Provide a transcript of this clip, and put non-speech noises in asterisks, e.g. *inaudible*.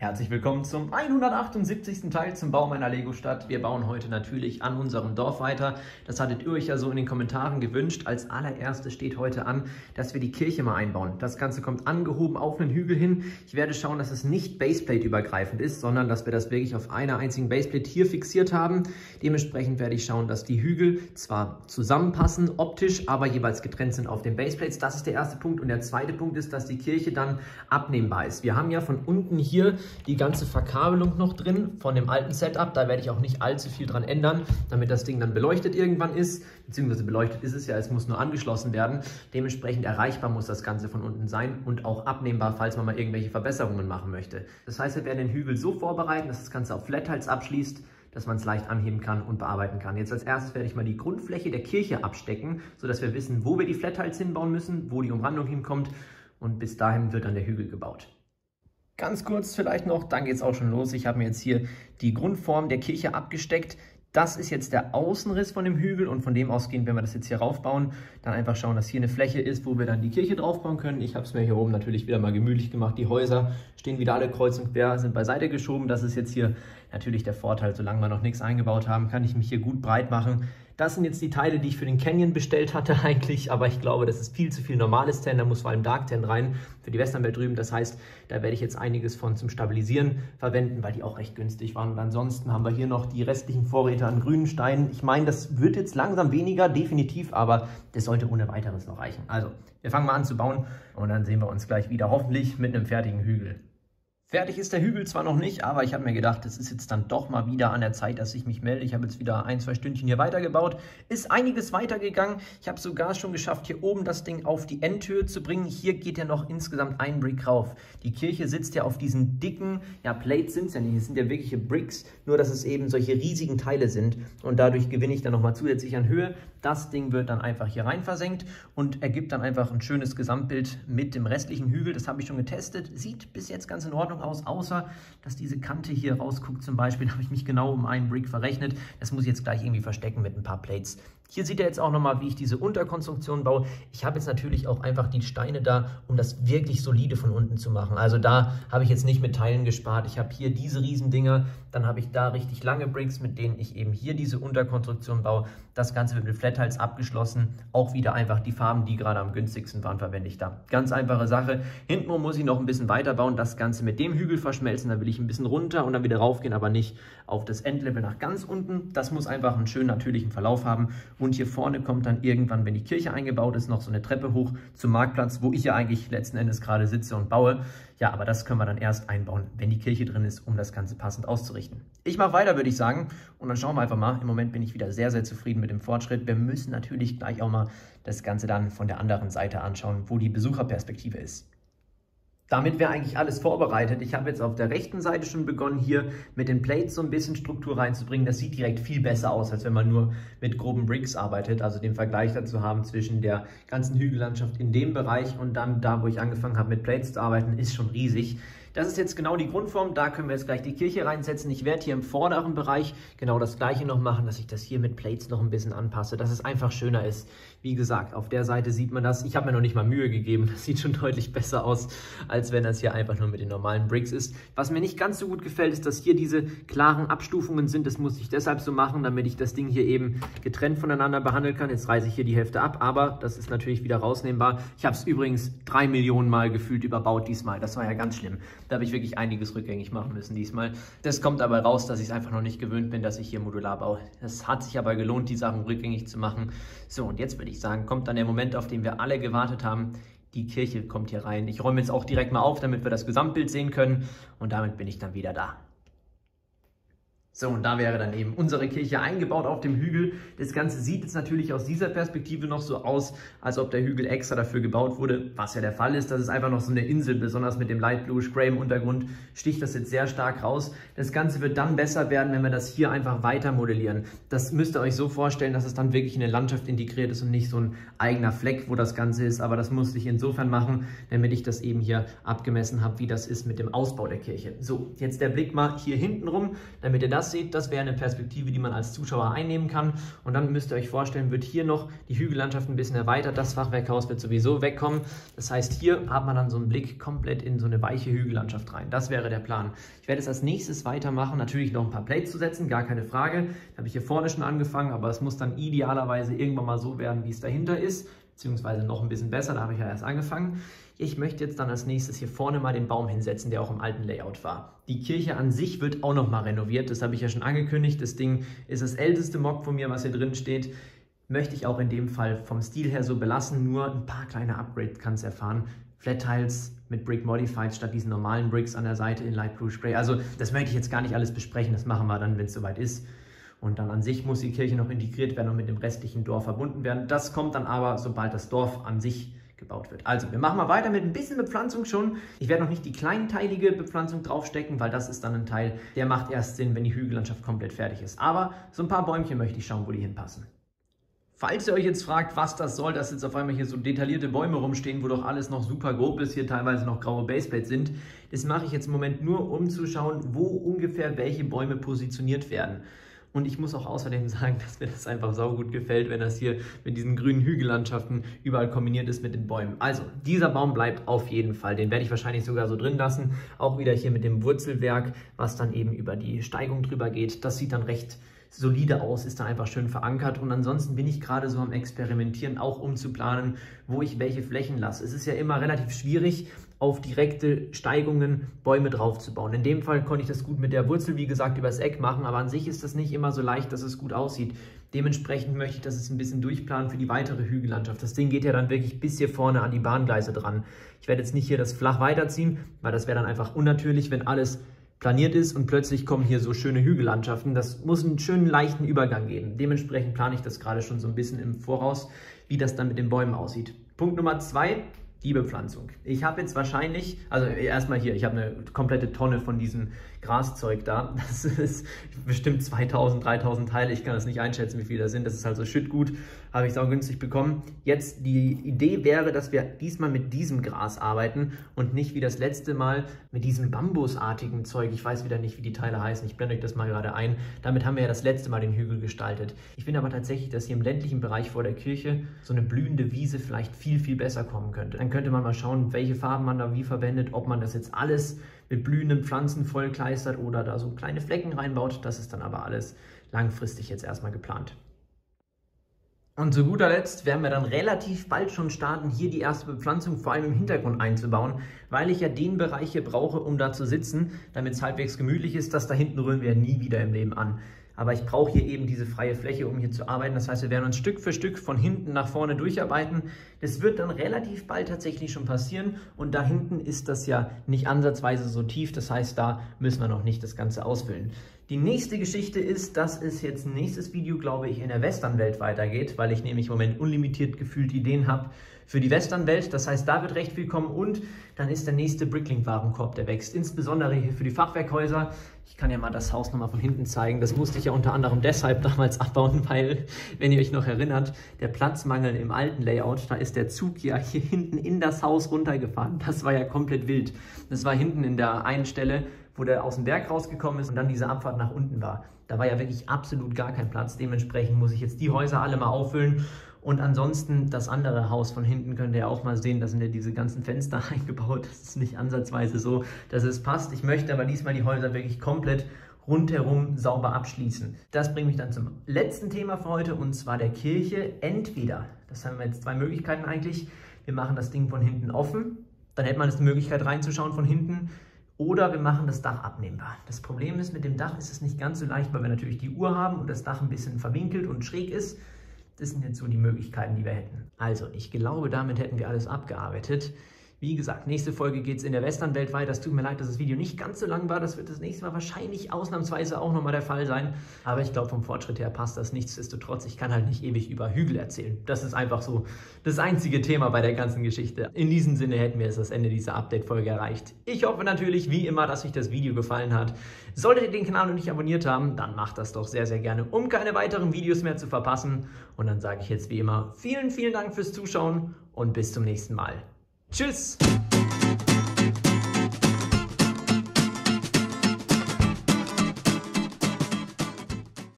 Herzlich willkommen zum 178. Teil zum Bau meiner Lego-Stadt. Wir bauen heute natürlich an unserem Dorf weiter. Das hattet ihr euch ja so in den Kommentaren gewünscht. Als allererstes steht heute an, dass wir die Kirche mal einbauen. Das Ganze kommt angehoben auf einen Hügel hin. Ich werde schauen, dass es nicht Baseplate-übergreifend ist, sondern dass wir das wirklich auf einer einzigen Baseplate hier fixiert haben. Dementsprechend werde ich schauen, dass die Hügel zwar zusammenpassen, optisch, aber jeweils getrennt sind auf den Baseplates. Das ist der erste Punkt. Und der zweite Punkt ist, dass die Kirche dann abnehmbar ist. Wir haben ja von unten hier die ganze Verkabelung noch drin von dem alten Setup. Da werde ich auch nicht allzu viel dran ändern, damit das Ding dann beleuchtet irgendwann ist. Beziehungsweise beleuchtet ist es ja, es muss nur angeschlossen werden. Dementsprechend erreichbar muss das Ganze von unten sein und auch abnehmbar, falls man mal irgendwelche Verbesserungen machen möchte. Das heißt, wir werden den Hügel so vorbereiten, dass das Ganze auf Flatheads abschließt, dass man es leicht anheben kann und bearbeiten kann. Jetzt als erstes werde ich mal die Grundfläche der Kirche abstecken, sodass wir wissen, wo wir die Flatheads hinbauen müssen, wo die Umrandung hinkommt und bis dahin wird dann der Hügel gebaut. Ganz kurz vielleicht noch, dann geht es auch schon los. Ich habe mir jetzt hier die Grundform der Kirche abgesteckt. Das ist jetzt der Außenriss von dem Hügel und von dem ausgehend, wenn wir das jetzt hier raufbauen, dann einfach schauen, dass hier eine Fläche ist, wo wir dann die Kirche draufbauen können. Ich habe es mir hier oben natürlich wieder mal gemütlich gemacht. Die Häuser stehen wieder alle kreuz und quer, sind beiseite geschoben. Das ist jetzt hier natürlich der Vorteil, solange wir noch nichts eingebaut haben, kann ich mich hier gut breit machen. Das sind jetzt die Teile, die ich für den Canyon bestellt hatte *laughs* eigentlich, aber ich glaube, das ist viel zu viel normales Tan, da muss vor allem Dark Tan rein für die Westernwelt drüben. Das heißt, da werde ich jetzt einiges von zum Stabilisieren verwenden, weil die auch recht günstig waren. Und ansonsten haben wir hier noch die restlichen Vorräte an grünen Steinen. Ich meine, das wird jetzt langsam weniger, definitiv, aber das sollte ohne weiteres noch reichen. Also, wir fangen mal an zu bauen und dann sehen wir uns gleich wieder, hoffentlich mit einem fertigen Hügel. Fertig ist der Hügel zwar noch nicht, aber ich habe mir gedacht, es ist jetzt dann doch mal wieder an der Zeit, dass ich mich melde. Ich habe jetzt wieder ein, zwei Stündchen hier weitergebaut. Ist einiges weitergegangen. Ich habe sogar schon geschafft, hier oben das Ding auf die Endhöhe zu bringen. Hier geht ja noch insgesamt ein Brick rauf. Die Kirche sitzt ja auf diesen dicken, ja Plates sind es ja nicht, es sind ja wirkliche Bricks, nur dass es eben solche riesigen Teile sind. Und dadurch gewinne ich dann nochmal zusätzlich an Höhe. Das Ding wird dann einfach hier rein versenkt und ergibt dann einfach ein schönes Gesamtbild mit dem restlichen Hügel. Das habe ich schon getestet. Sieht bis jetzt ganz in Ordnung aus, außer dass diese Kante hier rausguckt zum Beispiel. *laughs* Habe ich mich genau um einen Brick verrechnet. Das muss ich jetzt gleich irgendwie verstecken mit ein paar Plates. Hier sieht er jetzt auch nochmal, wie ich diese Unterkonstruktion baue. Ich habe jetzt natürlich auch einfach die Steine da, um das wirklich solide von unten zu machen. Also da habe ich jetzt nicht mit Teilen gespart. Ich habe hier diese Riesendinger, dann habe ich da richtig lange Bricks, mit denen ich eben hier diese Unterkonstruktion baue. Das Ganze wird mit Flatheils abgeschlossen. Auch wieder einfach die Farben, die gerade am günstigsten waren, verwende ich da. Ganz einfache Sache. Hintenrum muss ich noch ein bisschen weiter bauen, das Ganze mit dem Hügel verschmelzen. Da will ich ein bisschen runter und dann wieder raufgehen, aber nicht auf das Endlevel nach ganz unten. Das muss einfach einen schönen natürlichen Verlauf haben. Und hier vorne kommt dann irgendwann, wenn die Kirche eingebaut ist, noch so eine Treppe hoch zum Marktplatz, wo ich ja eigentlich letzten Endes gerade sitze und baue. Ja, aber das können wir dann erst einbauen, wenn die Kirche drin ist, um das Ganze passend auszurichten. Ich mache weiter, würde ich sagen. Und dann schauen wir einfach mal. Im Moment bin ich wieder sehr, sehr zufrieden mit dem Fortschritt. Wir müssen natürlich gleich auch mal das Ganze dann von der anderen Seite anschauen, wo die Besucherperspektive ist. Damit wäre eigentlich alles vorbereitet. Ich habe jetzt auf der rechten Seite schon begonnen, hier mit den Plates so ein bisschen Struktur reinzubringen. Das sieht direkt viel besser aus, als wenn man nur mit groben Bricks arbeitet. Also den Vergleich dazu haben zwischen der ganzen Hügellandschaft in dem Bereich und dann da, wo ich angefangen habe mit Plates zu arbeiten, ist schon riesig. Das ist jetzt genau die Grundform, da können wir jetzt gleich die Kirche reinsetzen. Ich werde hier im vorderen Bereich genau das gleiche noch machen, dass ich das hier mit Plates noch ein bisschen anpasse, dass es einfach schöner ist. Wie gesagt, auf der Seite sieht man das. Ich habe mir noch nicht mal Mühe gegeben. Das sieht schon deutlich besser aus, als wenn das hier einfach nur mit den normalen Bricks ist. Was mir nicht ganz so gut gefällt, ist, dass hier diese klaren Abstufungen sind. Das muss ich deshalb so machen, damit ich das Ding hier eben getrennt voneinander behandeln kann. Jetzt reiße ich hier die Hälfte ab, aber das ist natürlich wieder rausnehmbar. Ich habe es übrigens drei Millionen Mal gefühlt überbaut diesmal. Das war ja ganz schlimm. Da habe ich wirklich einiges rückgängig machen müssen diesmal. Das kommt aber raus, dass ich es einfach noch nicht gewöhnt bin, dass ich hier modular baue. Es hat sich aber gelohnt, die Sachen rückgängig zu machen. So, und jetzt würde ich sagen, kommt dann der Moment, auf den wir alle gewartet haben. Die Kirche kommt hier rein. Ich räume jetzt auch direkt mal auf, damit wir das Gesamtbild sehen können. Und damit bin ich dann wieder da. So, und da wäre dann eben unsere Kirche eingebaut auf dem Hügel. Das Ganze sieht jetzt natürlich aus dieser Perspektive noch so aus, als ob der Hügel extra dafür gebaut wurde, was ja der Fall ist. Das ist einfach noch so eine Insel, besonders mit dem Light Blue Spray im Untergrund sticht das jetzt sehr stark raus. Das Ganze wird dann besser werden, wenn wir das hier einfach weiter modellieren. Das müsst ihr euch so vorstellen, dass es dann wirklich in eine Landschaft integriert ist und nicht so ein eigener Fleck, wo das Ganze ist. Aber das musste ich insofern machen, damit ich das eben hier abgemessen habe, wie das ist mit dem Ausbau der Kirche. So, jetzt der Blick mal hier hinten rum, damit ihr das seht, das wäre eine Perspektive, die man als Zuschauer einnehmen kann. Und dann müsst ihr euch vorstellen, wird hier noch die Hügellandschaft ein bisschen erweitert. Das Fachwerkhaus wird sowieso wegkommen. Das heißt, hier hat man dann so einen Blick komplett in so eine weiche Hügellandschaft rein. Das wäre der Plan. Ich werde es als nächstes weitermachen, natürlich noch ein paar Plates zu setzen, gar keine Frage. Da habe ich hier vorne schon angefangen, aber es muss dann idealerweise irgendwann mal so werden, wie es dahinter ist beziehungsweise noch ein bisschen besser, da habe ich ja erst angefangen. Ich möchte jetzt dann als nächstes hier vorne mal den Baum hinsetzen, der auch im alten Layout war. Die Kirche an sich wird auch noch mal renoviert, das habe ich ja schon angekündigt. Das Ding ist das älteste Mock von mir, was hier drin steht. Möchte ich auch in dem Fall vom Stil her so belassen, nur ein paar kleine Upgrades kann es erfahren. Flat Tiles mit Brick Modified statt diesen normalen Bricks an der Seite in Light Blue Spray. Also das möchte ich jetzt gar nicht alles besprechen, das machen wir dann, wenn es soweit ist. Und dann an sich muss die Kirche noch integriert werden und mit dem restlichen Dorf verbunden werden. Das kommt dann aber, sobald das Dorf an sich gebaut wird. Also, wir machen mal weiter mit ein bisschen Bepflanzung schon. Ich werde noch nicht die kleinteilige Bepflanzung draufstecken, weil das ist dann ein Teil, der macht erst Sinn, wenn die Hügellandschaft komplett fertig ist. Aber so ein paar Bäumchen möchte ich schauen, wo die hinpassen. Falls ihr euch jetzt fragt, was das soll, dass jetzt auf einmal hier so detaillierte Bäume rumstehen, wo doch alles noch super grob ist, hier teilweise noch graue Baseplates sind, das mache ich jetzt im Moment nur, um zu schauen, wo ungefähr welche Bäume positioniert werden. Und ich muss auch außerdem *laughs* sagen, dass mir das einfach saugut gefällt, wenn das hier mit diesen grünen Hügellandschaften überall kombiniert ist mit den Bäumen. Also, dieser Baum bleibt auf jeden Fall. Den werde ich wahrscheinlich sogar so drin lassen. Auch wieder hier mit dem Wurzelwerk, was dann eben über die Steigung drüber geht. Das sieht dann recht solide aus, ist dann einfach schön verankert. Und ansonsten bin ich gerade so am Experimentieren, auch um zu planen, wo ich welche Flächen lasse. Es ist ja immer relativ schwierig, auf direkte Steigungen Bäume draufzubauen. In dem Fall konnte ich das gut mit der Wurzel, wie gesagt, übers Eck machen, aber an sich ist das nicht immer so leicht, dass es gut aussieht. Dementsprechend möchte ich das jetzt ein bisschen durchplanen für die weitere Hügellandschaft. Das Ding geht ja dann wirklich bis hier vorne an die Bahngleise dran. Ich werde jetzt nicht hier das flach weiterziehen, weil das wäre dann einfach unnatürlich, wenn alles planiert ist und plötzlich kommen hier so schöne Hügellandschaften. Das muss einen schönen leichten Übergang geben. Dementsprechend plane ich das gerade schon so ein bisschen im Voraus, wie das dann mit den Bäumen aussieht. Punkt Nummer zwei, die Bepflanzung. Ich habe jetzt wahrscheinlich, also erstmal hier, ich habe eine komplette Tonne von diesem Graszeug da. Das ist bestimmt 2000, 3000 Teile. Ich kann das nicht einschätzen, wie viele das sind. Das ist halt so Schüttgut. Habe ich auch günstig bekommen. Jetzt die Idee wäre, dass wir diesmal mit diesem Gras arbeiten und nicht wie das letzte Mal mit diesem bambusartigen Zeug. Ich weiß wieder nicht, wie die Teile heißen. Ich blende euch das mal gerade ein. Damit haben wir ja das letzte Mal den Hügel gestaltet. Ich finde aber tatsächlich, dass hier im ländlichen Bereich vor der Kirche so eine blühende Wiese vielleicht viel, viel besser kommen könnte. Dann könnte man mal schauen, welche Farben man da wie verwendet, ob man das jetzt alles mit blühenden Pflanzen vollkleistert oder da so kleine Flecken reinbaut. Das ist dann aber alles langfristig jetzt erstmal geplant. Und zu guter Letzt werden wir dann relativ bald schon starten, hier die erste Bepflanzung vor allem im Hintergrund einzubauen, weil ich ja den Bereich hier brauche, um da zu sitzen, damit es halbwegs gemütlich ist. Das da hinten rühren wir nie wieder im Leben an. Aber ich brauche hier eben diese freie Fläche, um hier zu arbeiten. Das heißt, wir werden uns Stück für Stück von hinten nach vorne durcharbeiten. Das wird dann relativ bald tatsächlich schon passieren. Und da hinten ist das ja nicht ansatzweise so tief. Das heißt, da müssen wir noch nicht das Ganze ausfüllen. Die nächste Geschichte ist, dass es jetzt nächstes Video, glaube ich, in der Westernwelt weitergeht, weil ich nämlich im Moment unlimitiert gefühlt Ideen habe für die Westernwelt. Das heißt, da wird recht viel kommen und dann ist der nächste Bricklink-Warenkorb, der wächst. Insbesondere hier für die Fachwerkhäuser. Ich kann ja mal das Haus nochmal von hinten zeigen. Das musste ich ja unter anderem deshalb damals *laughs* abbauen, weil, wenn ihr euch noch erinnert, der Platzmangel im alten Layout, da ist der Zug ja hier hinten in das Haus runtergefahren. Das war ja komplett wild. Das war hinten in der einen Stelle, wo der aus dem Berg rausgekommen ist und dann diese Abfahrt nach unten war. Da war ja wirklich absolut gar kein Platz. Dementsprechend muss ich jetzt die Häuser alle mal auffüllen. Und ansonsten das andere Haus von hinten könnt ihr auch mal sehen, da sind ja diese ganzen Fenster *laughs* eingebaut. Das ist nicht ansatzweise so, dass es passt. Ich möchte aber diesmal die Häuser wirklich komplett rundherum sauber abschließen. Das bringt mich dann zum letzten Thema für heute und zwar der Kirche. Entweder, das haben wir jetzt zwei Möglichkeiten eigentlich, wir machen das Ding von hinten offen, dann hätte man jetzt die Möglichkeit reinzuschauen von hinten oder wir machen das Dach abnehmbar. Das Problem ist, mit dem Dach ist es nicht ganz so leicht, weil wir natürlich die Uhr haben und das Dach ein bisschen verwinkelt und schräg ist. Das sind jetzt so die Möglichkeiten, die wir hätten. Also, ich glaube, damit hätten wir alles abgearbeitet. Wie gesagt, nächste Folge geht es in der Westernwelt weiter. Es tut mir leid, dass das Video nicht ganz so lang war. Das wird das nächste Mal wahrscheinlich ausnahmsweise auch nochmal der Fall sein. Aber ich glaube, vom Fortschritt her passt das nichtsdestotrotz. Ich kann halt nicht ewig über Hügel erzählen. Das ist einfach so das einzige Thema bei der ganzen Geschichte. In diesem Sinne hätten wir jetzt das Ende dieser Update-Folge erreicht. Ich hoffe natürlich, wie immer, dass euch das Video gefallen hat. Solltet ihr den Kanal noch nicht abonniert haben, dann macht das doch sehr, sehr gerne, um keine weiteren Videos mehr zu verpassen. Und dann sage ich jetzt wie immer vielen, vielen Dank fürs Zuschauen und bis zum nächsten Mal. Tschüss!